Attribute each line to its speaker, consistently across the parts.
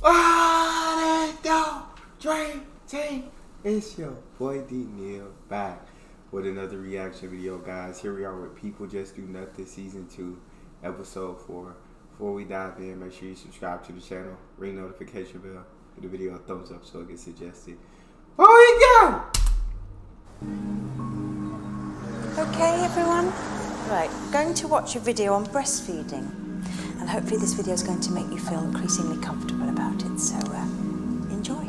Speaker 1: What do, Dream Team? It's your boy D Neal back with another reaction video, guys. Here we are with People Just Do Nothing Season 2, Episode 4. Before we dive in, make sure you subscribe to the channel, ring notification bell, give the video a thumbs up so it gets suggested. Here we go!
Speaker 2: Okay, everyone? Right, going to watch a video on breastfeeding. And hopefully this video is going to make you feel increasingly comfortable about it, so uh, enjoy.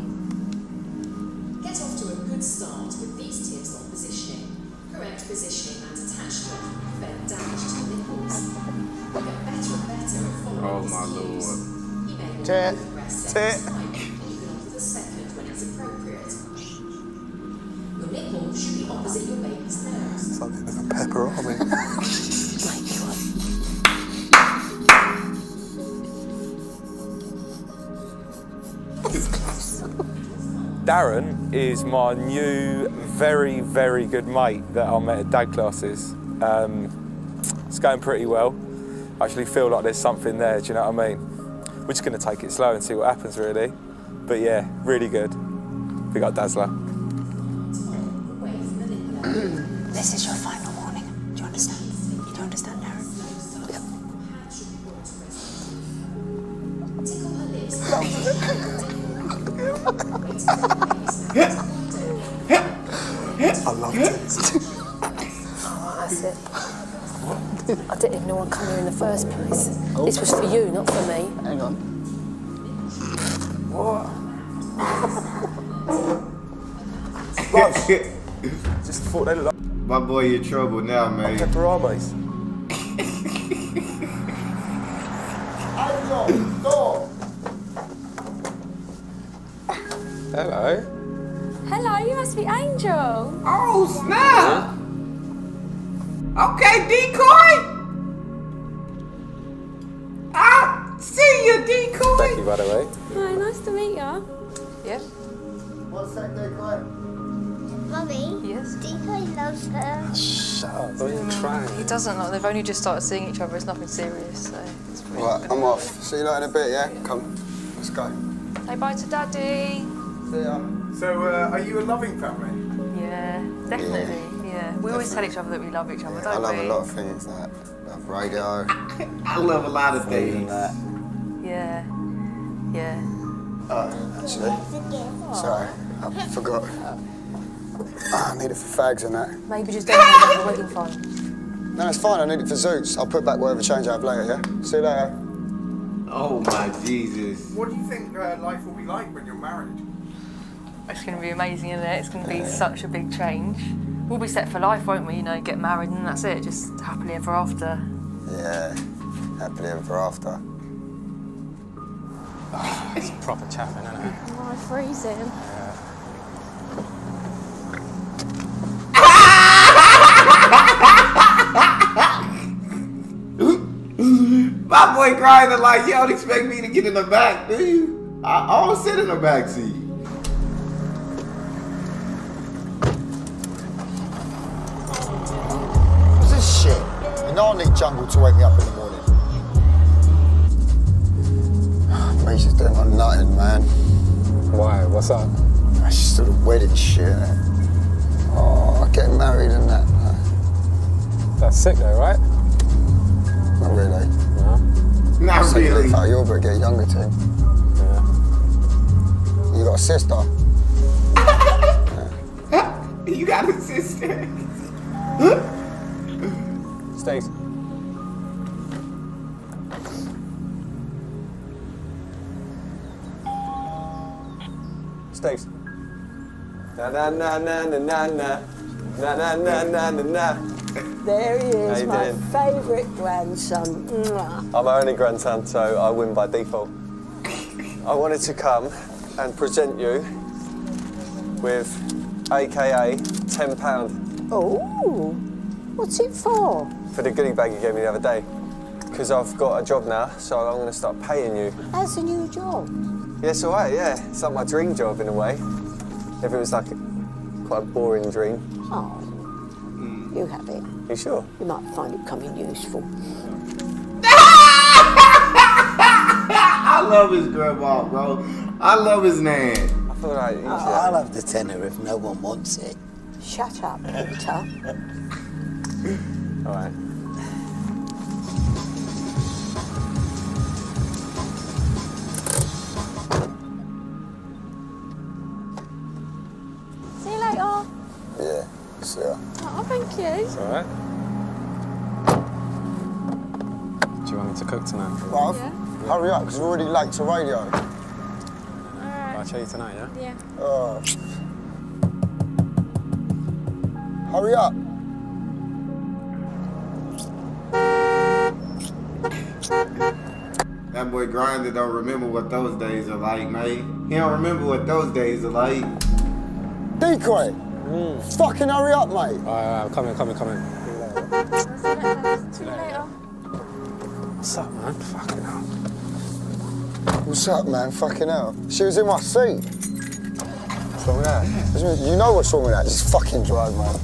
Speaker 3: Get off to a good start with these tips on positioning. Correct positioning and attachment prevent damage to the nipples. You get better and better at following
Speaker 1: Oh,
Speaker 3: these
Speaker 1: my
Speaker 3: cues.
Speaker 1: lord.
Speaker 3: You may
Speaker 4: Tit,
Speaker 3: offer the breast
Speaker 4: tit.
Speaker 3: second time, and you can offer the second when it's appropriate. Your nipple should be opposite your baby's nose.
Speaker 5: Darren is my new, very, very good mate that I met at dad classes. Um, it's going pretty well. I actually feel like there's something there, do you know what I mean? We're just going to take it slow and see what happens, really. But yeah, really good. We got Dazzler.
Speaker 2: This is your final
Speaker 1: boy, you trouble now,
Speaker 5: man.
Speaker 1: I'll man.
Speaker 5: pepper armies. Hello.
Speaker 6: Hello, you must be Angel.
Speaker 1: Oh, snap! Okay, decoy! I see you,
Speaker 5: Becky,
Speaker 1: decoy!
Speaker 5: by the way.
Speaker 6: Hi, nice to meet you. Yeah?
Speaker 4: What's that decoy?
Speaker 7: Mummy,
Speaker 6: Yes.
Speaker 7: Decoy loves her.
Speaker 4: Shut up, don't even try.
Speaker 8: He doesn't like they've only just started seeing each other, it's nothing serious, so it's pretty
Speaker 4: Right, I'm off. See you later in a bit, yeah? Come, let's go.
Speaker 8: Say bye to daddy.
Speaker 4: See ya.
Speaker 5: So, uh, are you a loving family?
Speaker 8: Yeah, definitely. Yeah. We always tell each other that we love each other,
Speaker 4: I
Speaker 8: don't
Speaker 4: love
Speaker 8: we?
Speaker 4: a lot of things, like love radio,
Speaker 1: I love a lot of things.
Speaker 4: that.
Speaker 8: Yeah. Yeah.
Speaker 4: Oh, actually, sorry, I forgot. Ah, I need it for fags and that.
Speaker 8: Maybe just don't have a wedding phone.
Speaker 4: No, it's fine. I need it for Zoots. I'll put back whatever change I have later, yeah? See you later.
Speaker 1: Oh my Jesus.
Speaker 5: What do you think uh, life will be like when you're married?
Speaker 8: It's gonna be amazing, isn't it? It's gonna be such a big change. We'll be set for life, won't we? You know, get married and that's it, just happily ever after.
Speaker 4: Yeah, happily ever after.
Speaker 5: It's proper chaffing, isn't it?
Speaker 6: Oh, freezing.
Speaker 1: My boy crying like, you don't expect me to get in the back, do you? I, I don't sit in the back seat.
Speaker 4: What's this shit? You know I need jungle to wake me up in the morning. Mate's just doing my nothing, man.
Speaker 5: Why? What's up?
Speaker 4: That's just all the wedding shit. innit? Oh, getting married and that.
Speaker 5: That's sick though, right?
Speaker 4: Not Take a
Speaker 1: really.
Speaker 4: look out but get younger too.
Speaker 5: Yeah.
Speaker 4: You got a sister?
Speaker 1: You got a sister.
Speaker 5: Stace. Stace. Na na na na na na na na na na na na na.
Speaker 9: There he is, my
Speaker 5: doing?
Speaker 9: favourite grandson.
Speaker 5: I'm my only grandson, so I win by default. I wanted to come and present you with AKA £10
Speaker 9: Oh, what's it for?
Speaker 5: for the goodie bag you gave me the other day. Because I've got a job now, so I'm going to start paying you.
Speaker 9: That's a new job.
Speaker 5: Yes, all right, yeah. It's like my dream job in a way. If it was like a, quite a boring dream.
Speaker 9: Oh, you have it.
Speaker 5: You sure?
Speaker 9: You might find it coming useful.
Speaker 1: I I love his grandma, bro. I love his name.
Speaker 5: I feel like
Speaker 9: Oh, I'll have the tenor if no one wants it. Shut up, Peter.
Speaker 5: All right.
Speaker 6: Thank you.
Speaker 5: It's all right. Do you want me to cook tonight?
Speaker 4: Bruv, hurry up, because we're already late to radio.
Speaker 5: I'll show you tonight, yeah?
Speaker 6: Yeah.
Speaker 4: Oh. Hurry up.
Speaker 1: That boy Grinder don't remember what those days are like, mate. He don't remember what those days are like.
Speaker 4: Decoy, fucking hurry up, mate.
Speaker 5: All right, all right, come in, come in, come in.
Speaker 6: See you later.
Speaker 5: What's up, man? Fucking hell.
Speaker 4: What's up, man? Fucking hell. She was in my seat.
Speaker 5: What's wrong with that?
Speaker 4: You know what's wrong with that? Just fucking drive, man.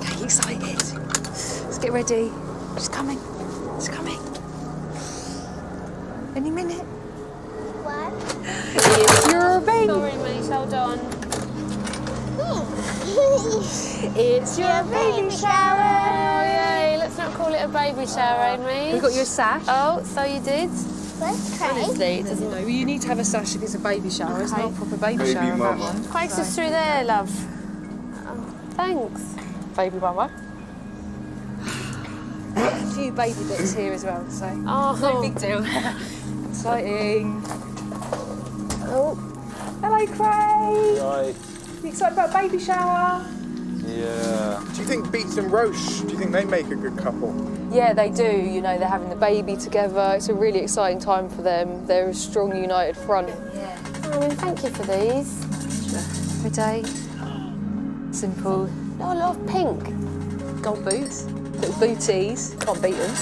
Speaker 2: Okay, excited. Let's get ready. She's coming.
Speaker 6: It's your baby shower. Oh, yay. Let's not call it a baby shower, Amy.
Speaker 8: We got your sash.
Speaker 6: Oh, so you did?
Speaker 7: Where's Craig?
Speaker 8: Honestly, it doesn't know. You need to have a sash if it's a baby shower. It's not a proper baby,
Speaker 1: Baby
Speaker 8: shower.
Speaker 1: mama.
Speaker 8: That one.
Speaker 6: Craig's just through there, love. Oh, thanks.
Speaker 8: Baby mama. A few baby bits here as well, so
Speaker 6: Oh,
Speaker 8: no big deal. Exciting.
Speaker 6: Oh,
Speaker 8: Hello, Craig.
Speaker 5: Right.
Speaker 8: You excited about baby shower?
Speaker 5: Yeah.
Speaker 10: Do you think Beats and Roche, do you think they make a good couple?
Speaker 6: Yeah, they do. You know, they're having the baby together. It's a really exciting time for them. They're a strong, united front.
Speaker 8: Yeah.
Speaker 6: I mean, thank you for these.
Speaker 8: Every day. Simple.
Speaker 6: Oh, lot of pink.
Speaker 8: Gold boots. Little booties. Can't beat them.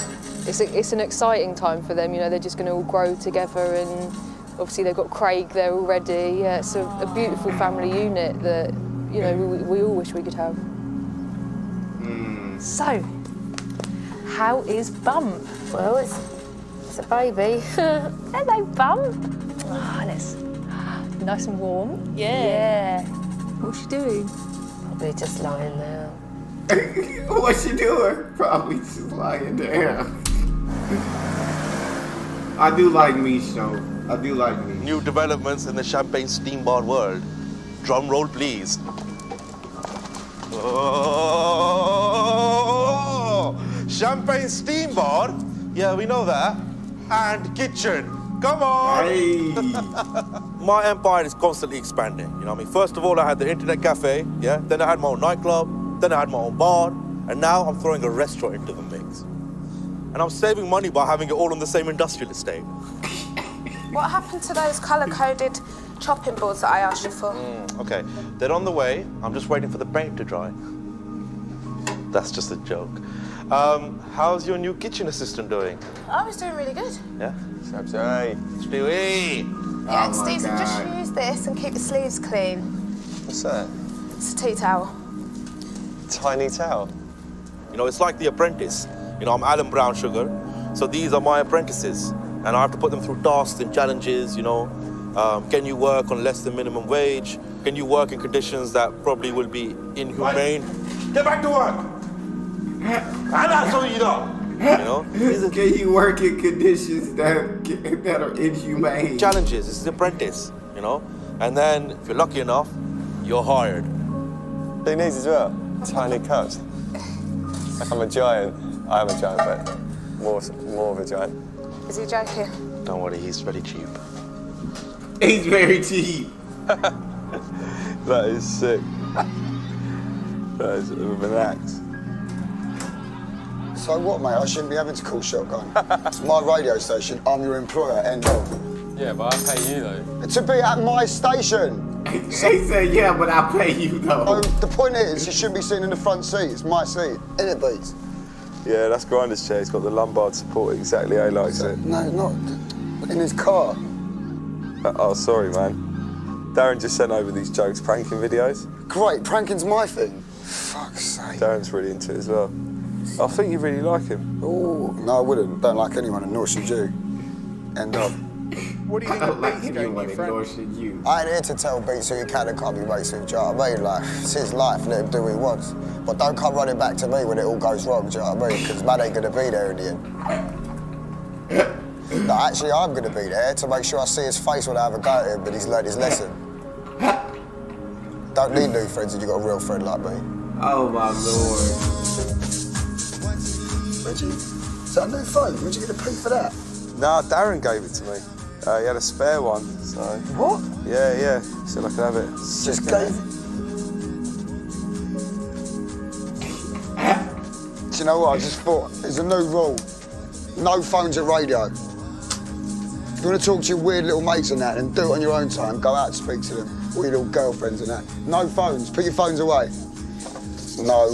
Speaker 6: It's, a, it's an exciting time for them. You know, they're just going to all grow together and obviously they've got Craig there already. Yeah, it's a, a beautiful family unit that, you know, we, we all wish we could have.
Speaker 8: So, how is Bump?
Speaker 6: Well, it's, it's a baby.
Speaker 8: Hello, Bump. Ah, let's. Nice and warm.
Speaker 6: Yeah.
Speaker 8: Yeah. What's she doing?
Speaker 6: Probably just lying there.
Speaker 1: What's she doing? Probably just lying down. I do like Mish though. I do like Mish.
Speaker 11: New developments in the champagne steam bar world. Drum roll, please. Oh, champagne steam bar? Yeah, we know that. And kitchen. Come on!
Speaker 1: Hey.
Speaker 11: My empire is constantly expanding. You know what I mean? First of all, I had the internet cafe, yeah? Then I had my own nightclub. Then I had my own bar. And now I'm throwing a restaurant into the mix. And I'm saving money by having it all on the same industrial estate.
Speaker 12: What happened to those colour-coded chopping boards that I asked you for?
Speaker 11: Okay, they're on the way. I'm just waiting for the paint to dry. That's just a joke. Um, how's your new kitchen assistant doing?
Speaker 12: I was doing really good.
Speaker 11: Yeah?
Speaker 5: Stewie.
Speaker 11: Stewie!
Speaker 12: Yeah,
Speaker 1: Oh
Speaker 12: just use this and keep the sleeves clean.
Speaker 5: What's that?
Speaker 12: It's a tea towel.
Speaker 5: Tiny towel.
Speaker 11: You know, it's like The Apprentice. You know, I'm Alan Brown Sugar, so these are my apprentices. And I have to put them through tasks and challenges, you know. Um, can you work on less than minimum wage? Can you work in conditions that probably will be inhumane? Get back to work! And that's all you know. You know? These are
Speaker 1: Can you work in conditions that that are inhumane?
Speaker 11: challenges. This is The Apprentice, you know? And then, if you're lucky enough, you're hired.
Speaker 5: Big knees as well. Tiny cuts. Like I'm a giant. I am a giant, but more, more of a giant.
Speaker 12: Is he joking?
Speaker 11: Don't worry, he's very cheap.
Speaker 1: He's very cheap.
Speaker 5: That is sick. that is with an axe.
Speaker 4: So what, mate? I shouldn't be having to call shotgun. it's my radio station. I'm your employer. End of.
Speaker 5: Yeah, but I pay you though.
Speaker 4: To be at my station.
Speaker 1: he said, yeah, but I pay you though.
Speaker 4: So the point is, you shouldn't be sitting in the front seat. It's my seat. In it, beats.
Speaker 5: Yeah, that's Grinder's chair. He's got the lumbar support exactly how he likes it.
Speaker 4: No, not in his car.
Speaker 5: Uh, oh, sorry, man. Darren just sent over these jokes pranking videos.
Speaker 4: Great, pranking's my thing. Fuck. Sake.
Speaker 5: Darren's really into it as well. I think you really like him.
Speaker 4: Oh, no, I wouldn't. Don't like anyone, and nor should you. End of.
Speaker 10: What do you think
Speaker 1: I
Speaker 10: of
Speaker 1: like
Speaker 10: Beats going
Speaker 1: anyone,
Speaker 10: new
Speaker 1: nor should you.
Speaker 4: I ain't here to tell Beats who he can and can't be mates with, do you know what I mean? Like, it's his life, let him do what he wants. But don't come running back to me when it all goes wrong, do you know what I mean? Because man ain't gonna be there in the end. No, actually, I'm gonna be there to make sure I see his face when I have a go at him, but he's learned his lesson. Don't need new friends if you got a real friend like me.
Speaker 1: Oh my lord.
Speaker 4: Reggie, is that a new phone? Where'd you get a P for that?
Speaker 5: Nah, Darren gave it to me. Uh, he had a spare one, so.
Speaker 4: What?
Speaker 5: Yeah, yeah. He said I could have it.
Speaker 4: Just gave. Do you know what? I just thought there's a new rule. No phones at radio. If you want to talk to your weird little mates and that, then do it on your own time. Go out and speak to them. All your little girlfriends and that. No phones. Put your phones away. No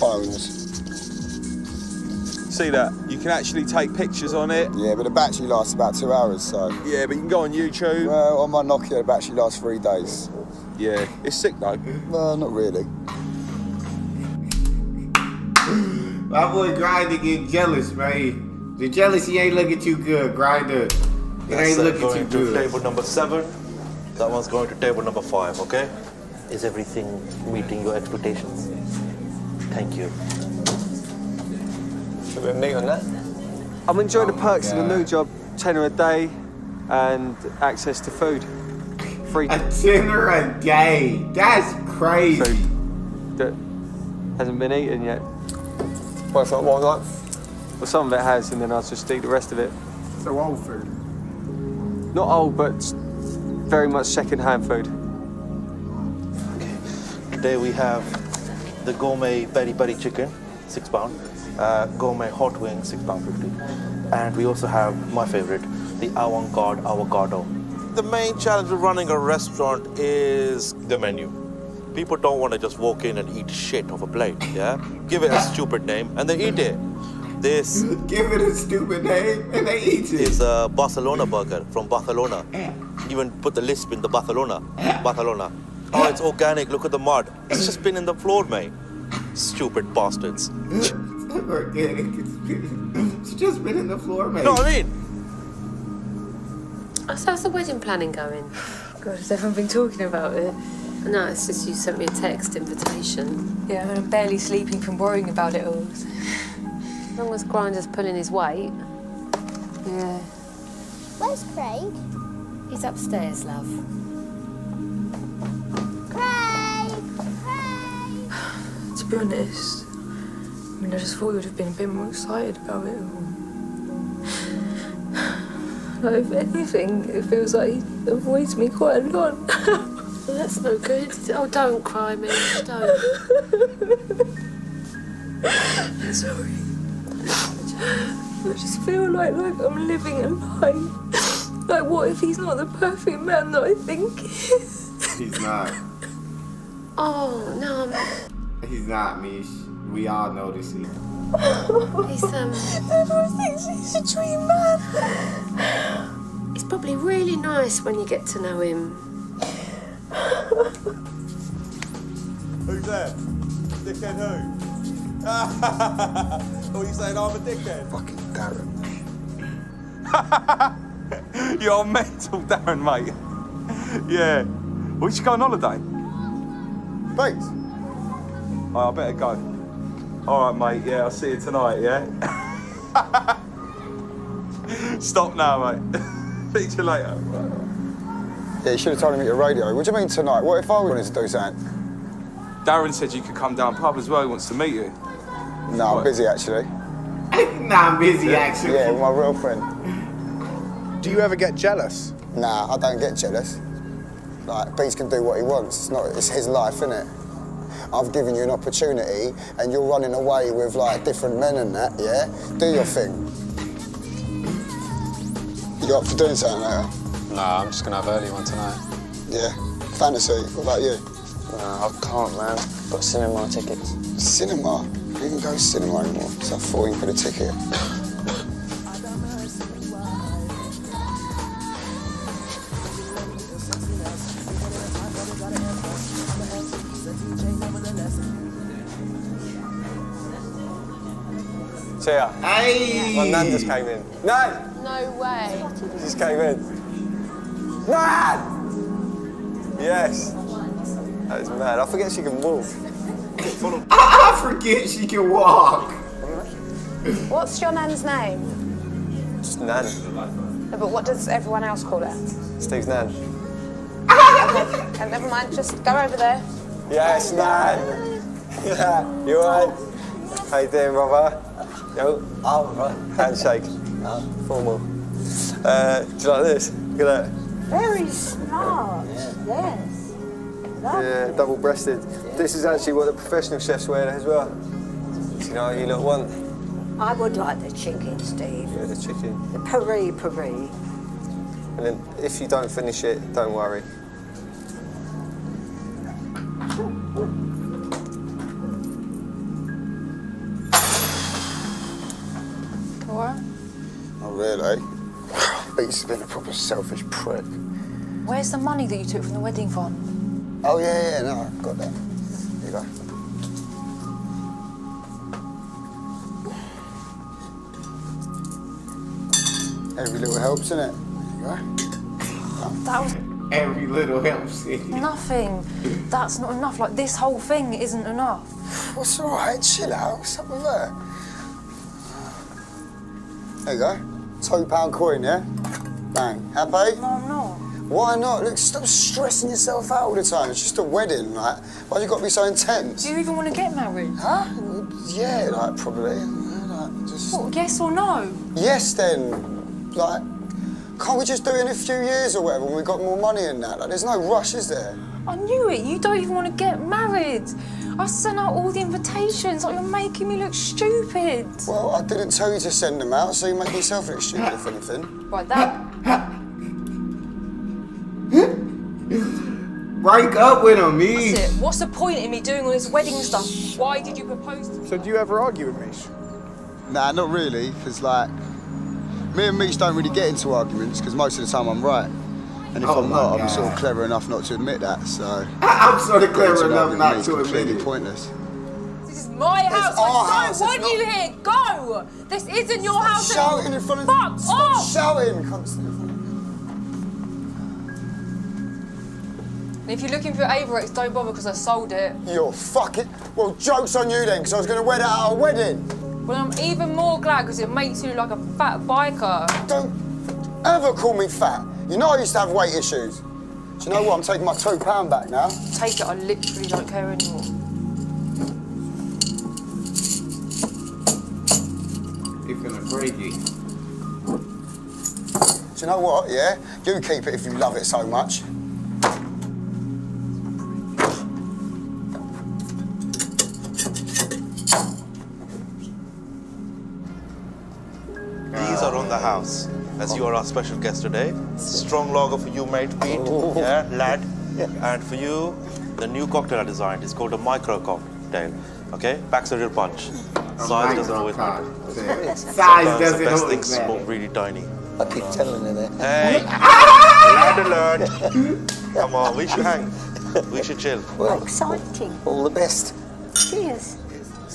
Speaker 4: phones.
Speaker 5: See that? You can actually take pictures on it.
Speaker 4: Yeah, but the battery lasts about two hours, so.
Speaker 5: Yeah, but you can go on YouTube.
Speaker 4: Well, on my Nokia, the battery lasts three days.
Speaker 5: Yeah, it's sick though.
Speaker 4: Well, not really.
Speaker 1: My boy Grinder getting jealous, man. The jealousy ain't looking too good, Grinder. It
Speaker 11: That's
Speaker 1: ain't looking too
Speaker 11: going to
Speaker 1: good.
Speaker 11: table number seven. That one's going to table number five, okay?
Speaker 13: Is everything meeting your expectations? Thank you.
Speaker 14: Should we meet on that?
Speaker 15: I'm enjoying the perks of the
Speaker 1: oh,
Speaker 15: new job, tenner a day, and access to food. Free.
Speaker 1: A tenner a day. That's crazy.
Speaker 15: Food that hasn't been eaten yet.
Speaker 14: What, what was that?
Speaker 15: Well, some of it has, and then I'll just eat the rest of it.
Speaker 10: So old food.
Speaker 15: Not old, but very much second-hand food. Okay.
Speaker 13: Today we have the gourmet peri peri chicken, six pound, uh, gourmet hot wing, six pound fifty, and we also have my favorite, the avant-garde avocado.
Speaker 11: The main challenge with running a restaurant is the menu. People don't want to just walk in and eat shit off a plate, yeah? Give it a stupid name and they eat it. This
Speaker 1: Give it a stupid name and they eat it. it.
Speaker 11: is a Barcelona burger from Barcelona. Even put the lisp in the Barcelona. Barcelona. Oh, it's organic. Look at the mud. It's just been in the floor, mate. Stupid bastards.
Speaker 1: It's Organic. It's been- It's just been in the floor, man.
Speaker 11: No, I mean,
Speaker 16: Oh, so how's the wedding planning going?
Speaker 8: God, has everyone been talking about it?
Speaker 16: No, it's just you sent me a text invitation.
Speaker 8: Yeah, and I'm barely sleeping from worrying about it all.
Speaker 16: As long as Grinder's pulling his weight. Yeah.
Speaker 7: Where's Craig?
Speaker 16: He's upstairs, love.
Speaker 7: Craig! Craig!
Speaker 8: To be honest, I mean, I just thought you would have been a bit more excited about it all. Like, if anything, it feels like he avoids me quite a lot.
Speaker 16: Well, that's no good. Oh, don't cry, Mish. Don't.
Speaker 8: Sorry. I just feel like like I'm living a lie. Like, what if he's not the perfect man that I think he is?
Speaker 1: He's not.
Speaker 16: Oh, no. I'm-
Speaker 1: He's not, Mish. We all know this. Is.
Speaker 16: He's, um...
Speaker 8: Everyone thinks he's a dream man.
Speaker 16: He's probably really nice when you get to know him.
Speaker 5: Who's there? Dickhead who? oh, you saying I'm a dickhead?
Speaker 4: Fucking Darren.
Speaker 5: You're mental, Darren, mate. yeah. We should go on holiday.
Speaker 4: Thanks.
Speaker 5: Oh, I better go. All right, mate. Yeah, I'll see you tonight. Yeah. Stop now, mate. See you later.
Speaker 4: Yeah, you should have told him at your radio. What do you mean tonight? What if I wanted to do something?
Speaker 5: Darren said you could come down pub as well. He wants to meet you.
Speaker 4: No, I'm busy actually.
Speaker 1: nah, I'm busy actually.
Speaker 4: Yeah, with my real friend.
Speaker 10: Do you ever get jealous?
Speaker 4: Nah, I don't get jealous. Like, Beats can do what he wants. It's not. It's his life, isn't it? I've given you an opportunity, and you're running away with like different men and that. Yeah, do your thing. You got up for doing something later?
Speaker 17: Nah, I'm just gonna have early one tonight.
Speaker 4: Yeah. Fantasy. What about you?
Speaker 17: Nah, I can't, man. Got cinema tickets.
Speaker 4: Cinema. I didn't go to cinema anymore because I thought you could a ticket.
Speaker 14: ya.
Speaker 1: Hey!
Speaker 14: My nan just came in. Nan!
Speaker 8: No way.
Speaker 14: She just came in. Nan! Yes. That is mad. I forget she can move.
Speaker 1: I forget she can walk.
Speaker 12: What's your nan's name?
Speaker 14: Just Nan.
Speaker 12: No, but what does everyone else call her?
Speaker 14: Steve's Nan.
Speaker 12: Okay, never mind. Just go over there.
Speaker 14: Yes, Nan. Yeah, you alright? How you doing, brother? Yo. Oh, right. Handshake. Formal. Uh, do you like this? Look at that.
Speaker 9: Very smart. Yes.
Speaker 14: Yeah, double-breasted. This is actually what the professional chefs wear as well. Do you know what you lot want?
Speaker 9: I would like the chicken, Steve.
Speaker 14: Yeah, the chicken.
Speaker 9: The peri peri.
Speaker 14: And then if you don't finish it, don't worry.
Speaker 8: Alright.
Speaker 4: Not really. Beats has been a proper selfish prick.
Speaker 8: Where's the money that you took from the wedding fund?
Speaker 4: Oh, yeah, yeah, no, I've got that. Here you go. Every little helps, innit? There you go.
Speaker 8: That was
Speaker 1: Every little helps.
Speaker 8: nothing. That's not enough. Like, this whole thing isn't enough.
Speaker 4: What's all right? Chill out. What's up with her? There you go. Two pound coin, yeah? Bang. Happy?
Speaker 8: No, I'm not.
Speaker 4: Why not? Look, stop stressing yourself out all the time. It's just a wedding, like. Why you got to be so intense?
Speaker 8: Do you even want to get married?
Speaker 4: Huh? Yeah, like probably. Like, just.
Speaker 8: What, yes or no?
Speaker 4: Yes, then. Like, can't we just do it in a few years or whatever when we've got more money and that? Like, there's no rush, is there?
Speaker 8: I knew it. You don't even want to get married. I sent out all the invitations. Like, you're making me look stupid.
Speaker 4: Well, I didn't tell you to send them out, so you make yourself look stupid, if anything.
Speaker 8: Right, that.
Speaker 1: Break up with him, me.
Speaker 8: That's it. What's the point in me doing all this wedding stuff? Why did you propose to me?
Speaker 10: So do you ever argue with Mish?
Speaker 4: Nah, not really, because like, me and Meech don't really get into arguments because most of the time I'm right. And if
Speaker 1: Oh
Speaker 4: I'm
Speaker 1: my
Speaker 4: not, I'm
Speaker 1: God.
Speaker 4: sort of clever enough not to admit that, so.
Speaker 1: I'm sort of clever enough not to admit
Speaker 4: completely
Speaker 1: it.
Speaker 4: pointless.
Speaker 8: This is my house.
Speaker 4: our
Speaker 8: I
Speaker 4: house,
Speaker 8: don't
Speaker 4: it's
Speaker 8: want you here. Go. This isn't your house.
Speaker 4: Shouting in front of.
Speaker 8: Fuck
Speaker 4: Stop shouting constantly.
Speaker 8: And if you're looking for Avirex, don't bother because I sold it.
Speaker 4: You're fucking. Well, joke's on you then, because I was going to wear that at our wedding.
Speaker 8: Well, I'm even more glad because it makes you look like a fat biker.
Speaker 4: Don't ever call me fat. You know I used to have weight issues. Do you know what? I'm taking my two pound back now.
Speaker 8: Take it. I literally don't care anymore.
Speaker 1: He's gonna break it.
Speaker 4: Do you know what? Yeah, you keep it if you love it so much.
Speaker 11: The house, as you are our special guest today. Strong lager for you, mate, Pete. Oh. Yeah, lad. And for you, the new cocktail I designed is called a micro cocktail. Okay, packs a real punch. Size doesn't always matter.
Speaker 1: Size
Speaker 11: Sometimes
Speaker 1: doesn't
Speaker 11: the best things
Speaker 1: matter.
Speaker 11: smoke really tiny.
Speaker 18: I keep telling her that.
Speaker 11: Hey, lad alert. Come on, we should hang. We should chill.
Speaker 18: Well,
Speaker 9: Exciting.
Speaker 18: all the best.
Speaker 9: Cheers.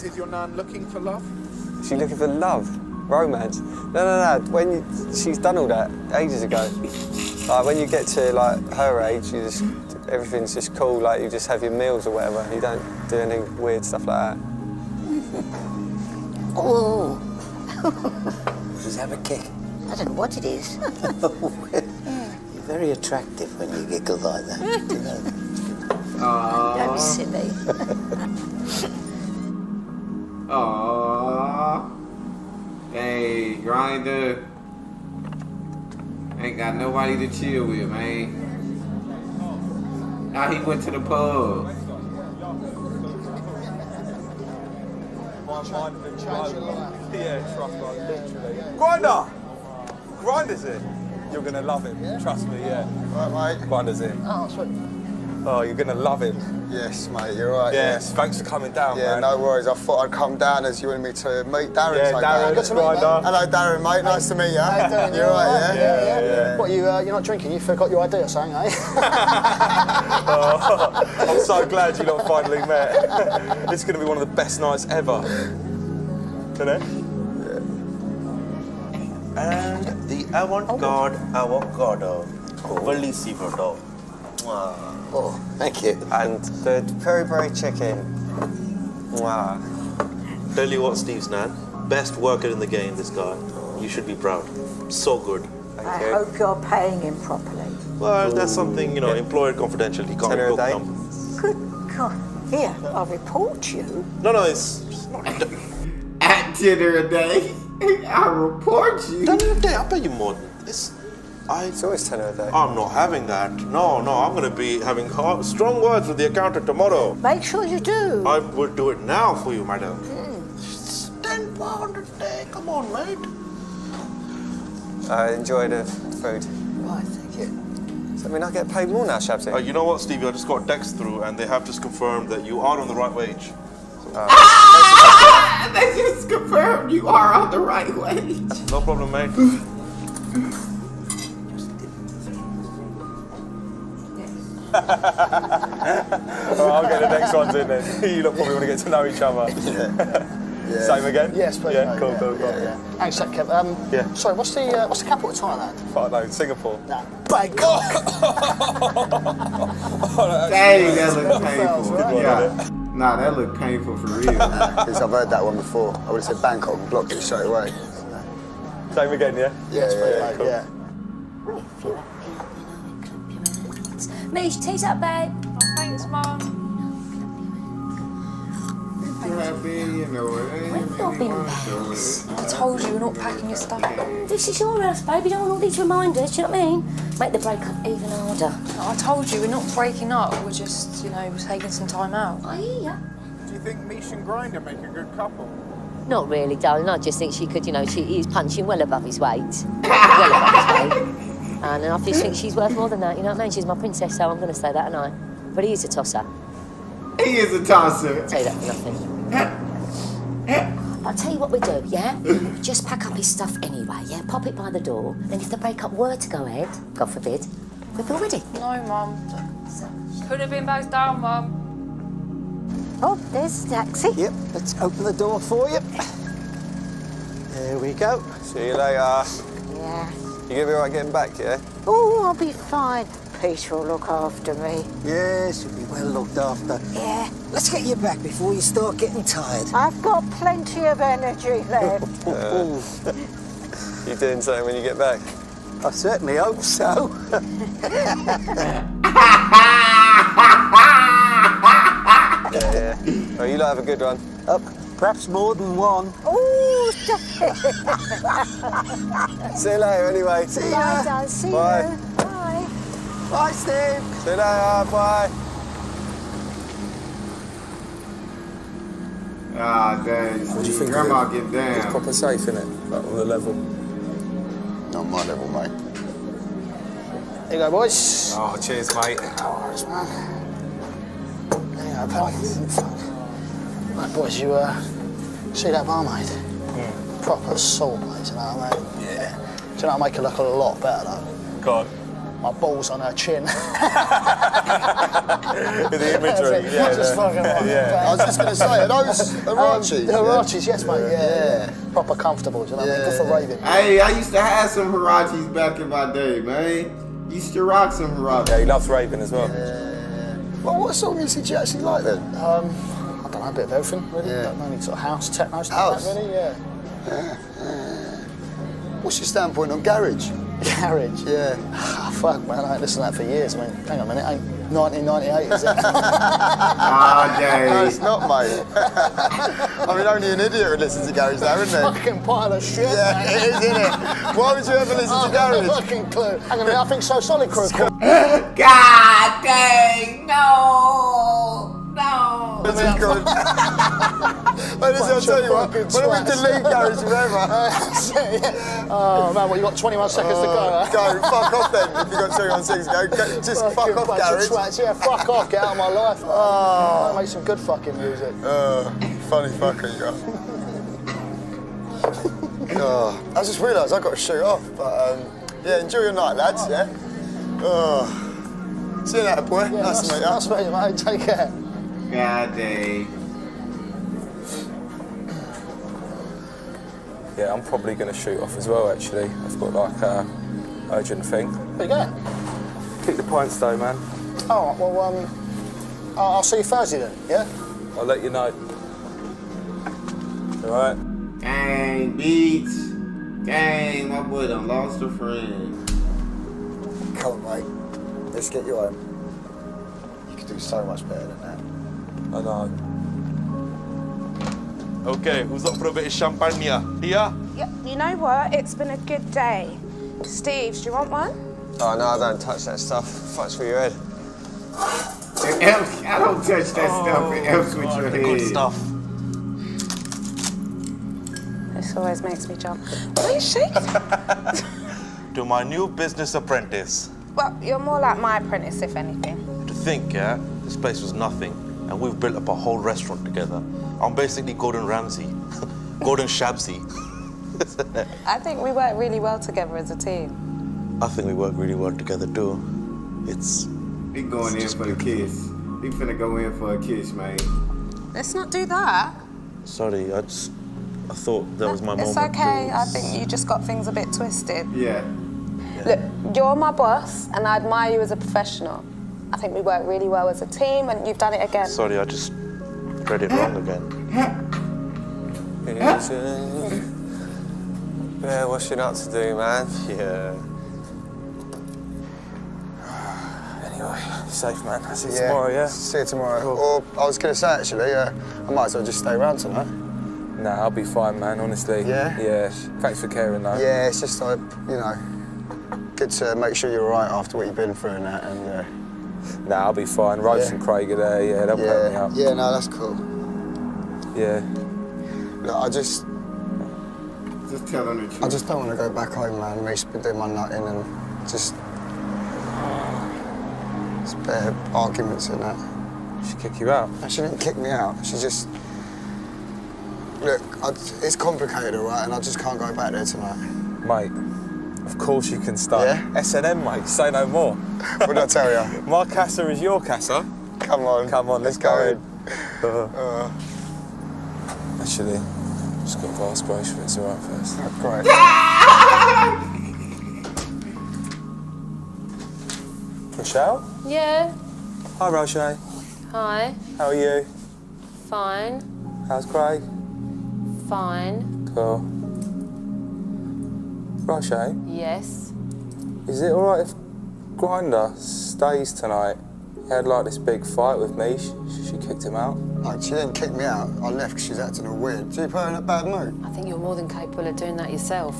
Speaker 10: Is your nan looking for love?
Speaker 14: Is she looking for love? Romance? No, no, no. When you, she's done all that ages ago. Like when you get to like her age, you just everything's just cool. Like you just have your meals or whatever. You don't do any weird stuff like that.
Speaker 9: Oh,
Speaker 18: Just have a kick.
Speaker 9: I don't know what it is.
Speaker 18: You're very attractive when you giggle like that. do you know?
Speaker 9: Don't be silly.
Speaker 1: Hey, grinder. Ain't got nobody to chill with, man. Now he went to the pub.
Speaker 14: Yeah, trust me, literally. Grinder! Grinder's in. You're gonna love him. Trust me, yeah.
Speaker 4: Right, mate.
Speaker 14: Grinder's in.
Speaker 9: Oh, sweet.
Speaker 14: Oh, you're gonna love him.
Speaker 4: Yes, mate, you're right.
Speaker 14: Yes, thanks for coming down,
Speaker 4: Yeah,
Speaker 14: man.
Speaker 4: no worries. I thought I'd come down as you wanted me to meet Darren.
Speaker 14: Yeah,
Speaker 4: so
Speaker 14: Darren,
Speaker 4: bad.
Speaker 14: Good to meet you, mate. Grinder.
Speaker 4: Hello, Darren, mate. Nice to meet you.
Speaker 19: How you doing?
Speaker 4: You're right, yeah?
Speaker 14: Yeah, yeah.
Speaker 19: What, you, uh, you're not drinking? You forgot your ID or something, eh?
Speaker 14: Oh, I'm so glad you lot finally met. it's going to be one of the best nights ever. Isn't it?
Speaker 11: And the avant-garde avocado. Bellissimo.
Speaker 14: Oh, thank you. And the peri peri chicken. Wow.
Speaker 11: Tell you what, Steve's nan, best worker in the game, this guy. You should be proud. So good.
Speaker 9: I hope you're paying him properly.
Speaker 11: Well, that's something, you know, employer confidential. He can't
Speaker 14: Tenner a
Speaker 11: book
Speaker 14: day?
Speaker 11: numbers.
Speaker 9: Good God. Here, I'll report you.
Speaker 11: No, no, it's not.
Speaker 1: At dinner a day. I report you.
Speaker 11: Tenner a day. I'll pay you more than this. I,
Speaker 14: It's always tenner a day.
Speaker 11: I'm not having that. No, no, I'm going to be having hard, strong words with the accountant tomorrow.
Speaker 9: Make sure you do.
Speaker 11: I will do it now for you, madam. It's ten pound a day. Come on, mate.
Speaker 14: I enjoy the food.
Speaker 9: Right, thank you.
Speaker 14: Does that mean I get paid more now, Shabsy?
Speaker 11: Uh, you know what, Stevie? I just got a text through, and they have just confirmed that you are on the right wage.
Speaker 1: Ah, they just confirmed you are on the right wage.
Speaker 11: No problem, mate.
Speaker 5: right, I'll get the next ones in then. you lot probably want to get to know each other. Same again?
Speaker 19: Yes, please.
Speaker 5: Yeah,
Speaker 19: mate,
Speaker 5: cool,
Speaker 19: yeah,
Speaker 5: cool, cool.
Speaker 19: yeah, yeah. Hang a Kev. Um,
Speaker 5: Yeah.
Speaker 19: Sorry, what's the uh, what's the capital of Thailand?
Speaker 5: Fuck no, Singapore.
Speaker 19: Nah, Bangkok.
Speaker 1: Dang, that look
Speaker 19: Fells,
Speaker 1: painful.
Speaker 19: right?
Speaker 1: Yeah. Nah, that look painful for real.
Speaker 4: Because I've heard that one before. I would have said Bangkok and blocked it straight away.
Speaker 5: Same again, yeah?
Speaker 19: Yes,
Speaker 4: Yeah, yeah,
Speaker 5: cool.
Speaker 19: yeah.
Speaker 20: Mish, tea's up, babe.
Speaker 21: Oh, thanks, Mum.
Speaker 8: I told you we're not packing your stuff.
Speaker 20: This is your house, babe. You don't want all these reminders, do you know what I mean? Make the breakup even harder.
Speaker 8: I told you we're not breaking up. We're just, you know, we're taking some time out.
Speaker 20: I hear ya.
Speaker 10: Do you think Mish and Grinder make a good couple?
Speaker 22: Not really, darling. I just think she could, you know, she he's punching well above his weight. well above his weight. And I just think she's worth more than that, you know what I mean? She's my princess, so I'm going to say that, and I. But he is a tosser.
Speaker 1: He is a tosser.
Speaker 22: I'll tell you that for nothing. I'll tell you what we do, yeah? We just pack up his stuff anyway, yeah? Pop it by the door. Then if the breakup were to go ahead, God forbid, we're all ready.
Speaker 8: No, Mum. Put the bin bags down, Mum.
Speaker 9: Oh, there's the taxi.
Speaker 19: Yep, let's open the door for you. There we go.
Speaker 14: See you later.
Speaker 9: Yeah.
Speaker 14: You gonna be alright getting back, yeah?
Speaker 9: Oh, I'll be fine. Peter will look after me.
Speaker 19: Yes, you'll be well looked after.
Speaker 9: Yeah.
Speaker 19: Let's get you back before you start getting tired.
Speaker 9: I've got plenty of energy left.
Speaker 14: Uh, you doing something when you get back?
Speaker 19: I certainly hope so.
Speaker 14: Yeah, yeah. Oh, you lot have a good one.
Speaker 19: Up, perhaps more than one.
Speaker 9: oh, stop it.
Speaker 14: See you later, anyway.
Speaker 9: Bye, darling. See
Speaker 14: Bye.
Speaker 9: you. Bye.
Speaker 19: Bye, Steve.
Speaker 14: See you later. Bye.
Speaker 1: Ah, dang.
Speaker 5: What do you think?
Speaker 1: Grandma
Speaker 5: of it?
Speaker 1: get
Speaker 5: It's proper safe, isn't it? Like on the level.
Speaker 4: Not my level, mate.
Speaker 19: There you go, boys.
Speaker 5: Oh, cheers, mate.
Speaker 19: Cheers, man. There you go, pal. Right, boys, you uh, see that barmaid? Proper soul, mate, you know what I mean? Yeah. Do you know, I make her look a lot better, though.
Speaker 5: Go on.
Speaker 19: My balls on her chin.
Speaker 5: With the imagery. Yeah,
Speaker 19: Just
Speaker 5: yeah.
Speaker 19: fucking right.
Speaker 5: yeah.
Speaker 4: I was just going to say, are those Huaraches?
Speaker 19: Um, Huaraches, yes, mate. Yeah, yeah. Proper comfortable, do you know what I mean? Good for raving.
Speaker 1: Hey, I used to have some Huaraches back in my day, man. Used to rock some Huaraches.
Speaker 5: Yeah, he loves raving as well.
Speaker 4: Well, what sort of music do you actually like then?
Speaker 19: Um, I don't know, a bit of everything, really.
Speaker 4: Yeah.
Speaker 19: Don't know, any sort of house, techno, stuff
Speaker 4: House?
Speaker 19: like that, really, yeah.
Speaker 4: What's your standpoint on garage?
Speaker 19: Garage.
Speaker 4: Yeah.
Speaker 19: Ah, fuck, man, I ain't listened to that for years. I mean, hang on a minute, ain't 1998, is it?
Speaker 1: Ah,
Speaker 4: No, it's not, mate. I mean, only an idiot would listen to garage now, isn't it?
Speaker 19: fucking pile of shit,
Speaker 4: Yeah,
Speaker 19: man.
Speaker 4: it is, isn't it? Why would you ever listen
Speaker 19: I
Speaker 4: to garage?
Speaker 19: haven't a fucking clue. Hang on a minute, I think So Solid Crew.
Speaker 1: God dang, no, no.
Speaker 4: What's it called? Wait, listen, I'll tell you what. Don't we delete garage forever?
Speaker 19: oh man, well you got 21 seconds to go.
Speaker 4: Uh,
Speaker 19: Huh?
Speaker 4: go, fuck off then. If you've got 21 seconds, go. go just fuck
Speaker 19: Fucking
Speaker 4: off
Speaker 19: of
Speaker 4: garage.
Speaker 19: Yeah, fuck off. Get out of my life. Man.
Speaker 4: Oh.
Speaker 19: Make some good fucking music.
Speaker 4: Uh, funny fucker you are. oh, I just realised I've got to shoot off. But um, yeah, enjoy your night, lads. Yeah. Oh. See you later, boy.
Speaker 19: Yeah,
Speaker 4: nice, to meet you.
Speaker 19: Nice to meet you, mate. Take care.
Speaker 1: God dang.
Speaker 5: Yeah, I'm probably going to shoot off as well, actually. I've got like a urgent thing.
Speaker 19: Where you going?
Speaker 5: Keep the pints though, man.
Speaker 19: Oh, well, um, I'll, I'll see you Thursday then, yeah?
Speaker 5: I'll let you know. Alright?
Speaker 1: Gang, beats. Gang, my boy done lost a friend.
Speaker 4: Come on, mate. Let's get you home. You could do so much better than that.
Speaker 5: I know.
Speaker 11: Okay, who's up for a bit of champagne here?
Speaker 12: Yeah, you know what? It's been a good day. Steve, do you want one?
Speaker 14: Oh no, I don't touch that stuff. Fucks with your head.
Speaker 1: It helps. I don't touch that oh, stuff. It helps with your head.
Speaker 11: Good stuff.
Speaker 12: This always makes me jump. Why are you shaking?
Speaker 11: To my new business apprentice.
Speaker 12: well, you're more like my apprentice, if anything.
Speaker 11: To think, yeah, this place was nothing, and we've built up a whole restaurant together. I'm basically Gordon Ramsay, Gordon Shabsy.
Speaker 12: I think we work really well together as a team.
Speaker 11: I think we work really well together too. It's
Speaker 1: He going in for the kiss. He finna go in for a kiss, man.
Speaker 12: Let's not do that.
Speaker 11: sorry, I just I thought that was my
Speaker 12: It's
Speaker 11: moment.
Speaker 12: okay. I think you just got things a bit twisted.
Speaker 1: Yeah.
Speaker 12: Look, you're my boss, and I admire you as a professional. I think we work really well as a team, and you've done it again.
Speaker 11: Sorry, I just read it wrong again.
Speaker 14: Yeah, what's you not to do, man?
Speaker 11: Yeah.
Speaker 5: Anyway, safe, man. I'll see you
Speaker 4: Yeah.
Speaker 5: tomorrow, yeah?
Speaker 4: See you tomorrow. Or I was going to say, actually, uh, I might as well just stay around tonight.
Speaker 5: Nah, I'll be fine, man, honestly.
Speaker 4: Yeah?
Speaker 5: Yeah. Thanks for caring, though.
Speaker 4: Yeah, it's just like, you know, good to make sure you're all right after what you've been through and that. And, uh,
Speaker 5: Nah, I'll be fine. Rose
Speaker 4: Yeah.
Speaker 5: and Craig are there, yeah, they'll pack me
Speaker 4: yeah,
Speaker 5: up.
Speaker 4: yeah, no, that's cool.
Speaker 5: Yeah.
Speaker 4: Look, I just,
Speaker 1: Just tell them the truth.
Speaker 4: I just don't want to go back home, man. Reese been doing my nutting and just, it's bare arguments and that.
Speaker 5: She kick you out?
Speaker 4: No, she didn't kick me out. She just, look, I, it's complicated, all right, and I just can't go back there tonight.
Speaker 5: Mate, of course you can stay.
Speaker 4: Yeah?
Speaker 5: S&M, mate, say no more.
Speaker 4: what did I tell you?
Speaker 5: My casa is your casa.
Speaker 4: Come on.
Speaker 5: Come on, let's,
Speaker 4: Let's go
Speaker 5: go
Speaker 4: in.
Speaker 5: in.
Speaker 4: Uh,
Speaker 5: Actually, just got to ask Grace if it's all right first.
Speaker 4: great.
Speaker 5: Rochelle?
Speaker 16: Yeah.
Speaker 5: Hi, Rochelle.
Speaker 16: Hi.
Speaker 5: How are you?
Speaker 16: Fine.
Speaker 5: How's Craig?
Speaker 16: Fine.
Speaker 5: Cool. Rochelle, eh?
Speaker 16: Yes.
Speaker 5: is it all right if Grinder stays tonight? He had like this big fight with me. She, she kicked him out.
Speaker 4: Like, she didn't kick me out. I left because she's acting all weird. Did you put her in a bad mood?
Speaker 16: I think you're more than capable of doing that yourself.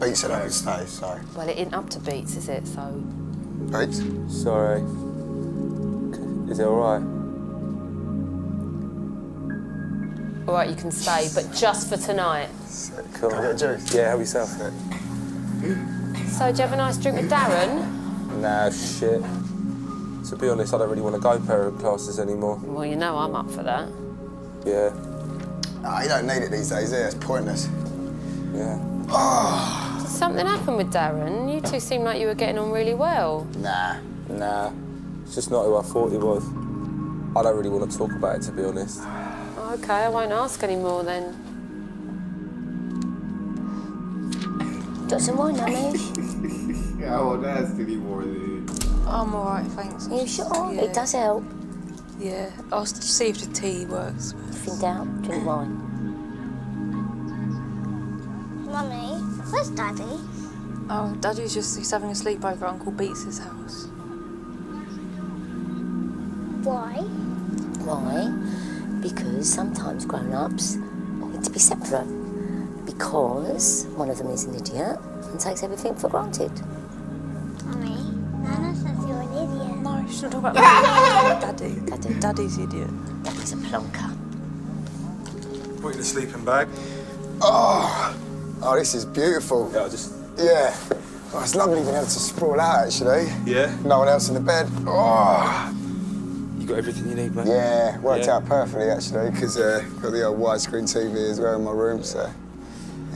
Speaker 4: Beats said I could stay, so.
Speaker 16: Well, it isn't up to Beats, is it? So.
Speaker 4: Beats?
Speaker 5: Sorry. Is it all right?
Speaker 16: All right, you can stay, but just for tonight.
Speaker 5: Cool.
Speaker 4: Can I get a juice?
Speaker 5: Yeah, help yourself.
Speaker 16: So, do you have a nice drink with Darren?
Speaker 5: Nah, shit. To be honest, I don't really want to go para classes anymore.
Speaker 16: Well, you know I'm up for that.
Speaker 5: Yeah,
Speaker 4: Nah, you don't need it these days, yeah? It's pointless.
Speaker 5: yeah. Ah.
Speaker 16: Did something happen with Darren? You two seemed like you were getting on really well.
Speaker 4: Nah.
Speaker 5: Nah, it's just not who I thought he was. I don't really want to talk about it, to be honest.
Speaker 16: Okay, I won't ask anymore then.
Speaker 22: Some wine, Mummy?
Speaker 1: Oh, that's any more than.
Speaker 8: I'm alright, thanks.
Speaker 22: You sure?
Speaker 8: Yeah.
Speaker 22: It does help.
Speaker 8: Yeah, I'll see if the tea works.
Speaker 22: If in doubt, drink wine.
Speaker 7: Mummy, where's Daddy?
Speaker 8: Oh, Daddy's just he's having a sleepover at Uncle Beats' house.
Speaker 7: Why?
Speaker 22: Why? Because sometimes grown-ups need to be separate. Because one of them is an idiot and takes everything for granted.
Speaker 7: Mummy, Nana says you're an idiot.
Speaker 8: No, she's not talking about me. Daddy.
Speaker 22: Daddy.
Speaker 8: Daddy's idiot.
Speaker 22: Daddy's a plonker.
Speaker 5: Put in the sleeping bag.
Speaker 4: Oh, oh, this is beautiful.
Speaker 5: Yeah, I'll just.
Speaker 4: Yeah. Oh, it's lovely being able to sprawl out, actually.
Speaker 5: Yeah?
Speaker 4: No one else in the bed. Oh.
Speaker 5: You got everything you need, mate?
Speaker 4: Yeah, worked
Speaker 5: Yeah.
Speaker 4: out perfectly, actually, because uh, got the old widescreen TV as well in my room, so.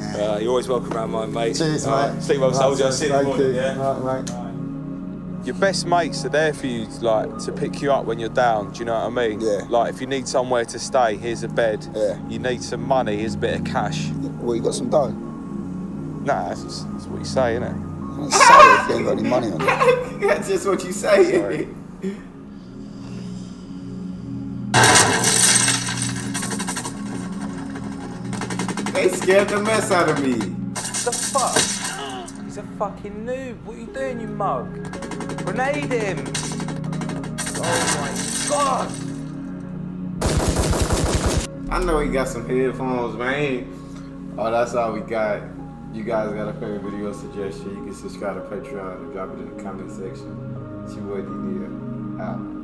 Speaker 5: Uh, you're always welcome around my mate.
Speaker 4: Cheers,
Speaker 5: All
Speaker 4: mate.
Speaker 5: right, Sleep well,
Speaker 4: Right,
Speaker 5: soldier.
Speaker 4: so
Speaker 5: See you in the morning,
Speaker 4: you.
Speaker 5: yeah?
Speaker 4: Right, mate.
Speaker 5: your best mates are there for you, like to pick you up when you're down. Do you know what I mean? Yeah. Like if you need somewhere to stay, here's a bed. Yeah. You need some money, here's a bit of cash.
Speaker 4: Well, you got some dough.
Speaker 5: Nah, that's, just, that's what you say, innit?
Speaker 4: You say it if you ain't got any money on you.
Speaker 1: That's just what you say.
Speaker 5: Sorry.
Speaker 1: Scared the mess out of me.
Speaker 5: The fuck? He's a fucking noob. What are you doing, you mug? Grenade him! Oh my god!
Speaker 1: I know he got some headphones, man. Oh, that's all we got. You guys got a favorite video suggestion? You can subscribe to Patreon and drop it in the comment section. It's your boy D-Neal. Out.